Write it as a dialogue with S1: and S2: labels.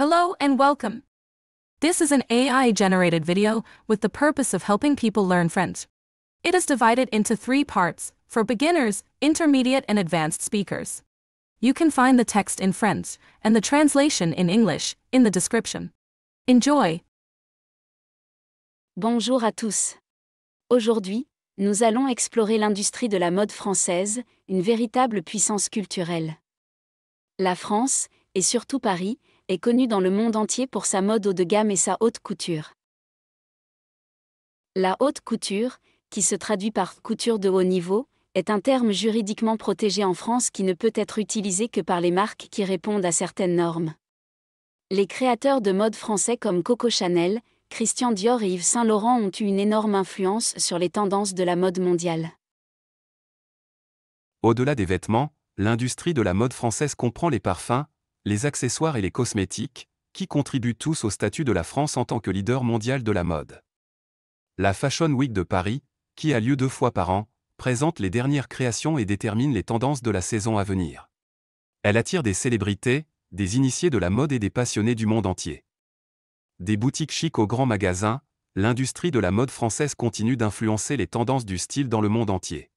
S1: Hello and welcome. This is an AI generated video with the purpose of helping people learn French. It is divided into three parts for beginners, intermediate, and advanced speakers. You can find the text in French and the translation in English in the description. Enjoy!
S2: Bonjour à tous. Aujourd'hui, nous allons explorer l'industrie de la mode française, une véritable puissance culturelle. La France, et surtout Paris, est connue dans le monde entier pour sa mode haut de gamme et sa haute couture. La haute couture, qui se traduit par couture de haut niveau, est un terme juridiquement protégé en France qui ne peut être utilisé que par les marques qui répondent à certaines normes. Les créateurs de mode français comme Coco Chanel, Christian Dior et Yves Saint Laurent ont eu une énorme influence sur les tendances de la mode mondiale.
S3: Au-delà des vêtements, l'industrie de la mode française comprend les parfums, les accessoires et les cosmétiques, qui contribuent tous au statut de la France en tant que leader mondial de la mode. La Fashion Week de Paris, qui a lieu deux fois par an, présente les dernières créations et détermine les tendances de la saison à venir. Elle attire des célébrités, des initiés de la mode et des passionnés du monde entier. Des boutiques chics aux grands magasins, l'industrie de la mode française continue d'influencer les tendances du style dans le monde entier.